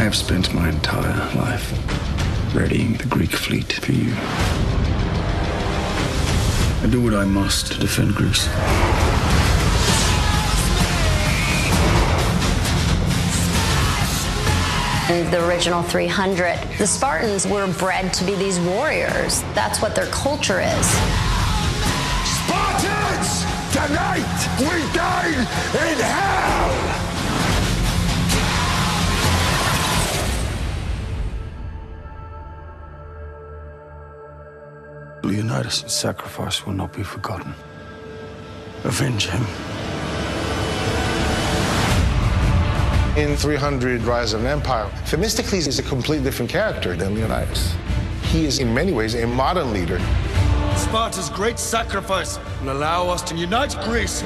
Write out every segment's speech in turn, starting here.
I have spent my entire life readying the Greek fleet for you. I do what I must to defend Greece. In the original 300, the Spartans were bred to be these warriors. That's what their culture is. Leonidas' sacrifice will not be forgotten. Avenge him. In 300 Rise of an Empire, Themistocles is a completely different character than Leonidas. He is, in many ways, a modern leader. Sparta's great sacrifice will allow us to unite Greece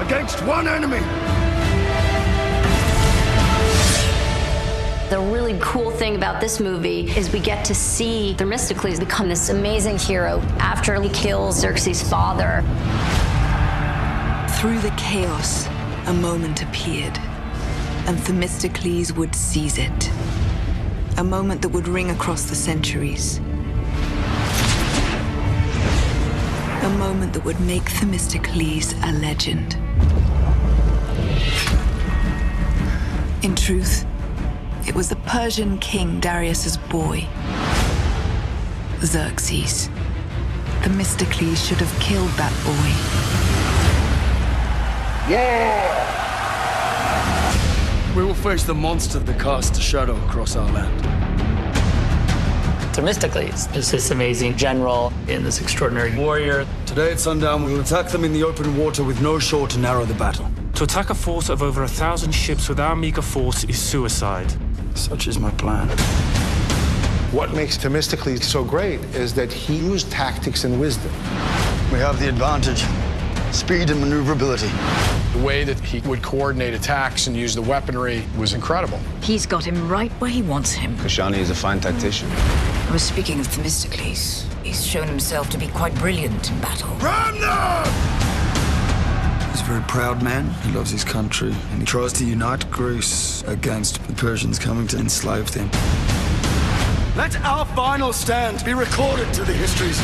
against one enemy. The really cool thing about this movie is we get to see Themistocles become this amazing hero after he kills Xerxes' father. Through the chaos, a moment appeared, and Themistocles would seize it. A moment that would ring across the centuries. A moment that would make Themistocles a legend. In truth, it was the Persian king Darius's boy, Xerxes. Themistocles should have killed that boy. Yeah! We will face the monster that casts a shadow across our land. Themistocles is this amazing general and this extraordinary warrior. Today at sundown, we will attack them in the open water with no shore to narrow the battle. To attack a force of over a thousand ships with our meager force is suicide. Such is my plan. What makes Themistocles so great is that he used tactics and wisdom. We have the advantage speed and maneuverability. The way that he would coordinate attacks and use the weaponry was incredible. He's got him right where he wants him. Kashani is a fine tactician. I was speaking of Themistocles. He's shown himself to be quite brilliant in battle. Ram them! He's a very proud man. He loves his country and he tries to unite Greece against the Persians coming to enslave them. Let our final stand be recorded to the histories.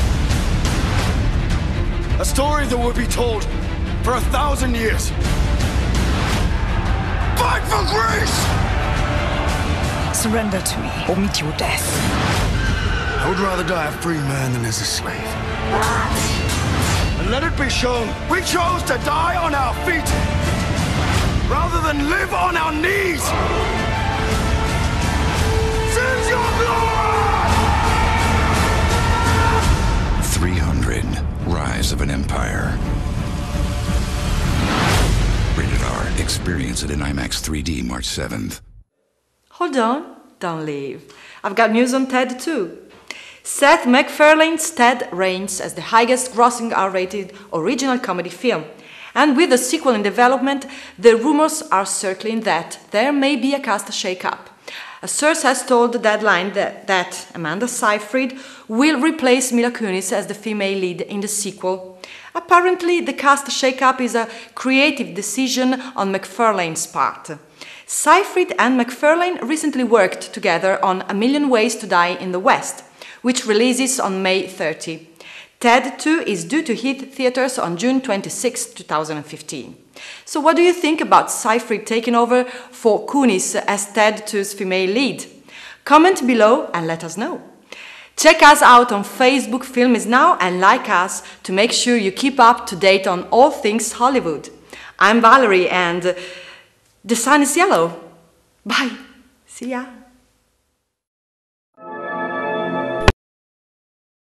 A story that will be told for a thousand years. Fight for Greece! Surrender to me or meet your death. I would rather die a free man than as a slave. And let it be shown we chose to die on our feet rather than live on our knees. Seize your glory! 300 Rise of an Empire. Rated R. Experience it in IMAX 3D March 7th. Hold on, don't leave. I've got news on Ted too. Seth MacFarlane's Ted reigns as the highest grossing R rated original comedy film. And with the sequel in development, the rumors are circling that there may be a cast shakeup. A source has told the deadline that, that Amanda Seyfried will replace Mila Kunis as the female lead in the sequel. Apparently, the cast shakeup is a creative decision on MacFarlane's part. Seyfried and MacFarlane recently worked together on A Million Ways to Die in the West, which releases on May 30. TED 2 is due to hit theaters on June 26, 2015. So, what do you think about Seyfried taking over for Kunis as TED 2's female lead? Comment below and let us know. Check us out on Facebook Film is Now and like us to make sure you keep up to date on all things Hollywood. I'm Valerie and the sun is yellow. Bye. See ya.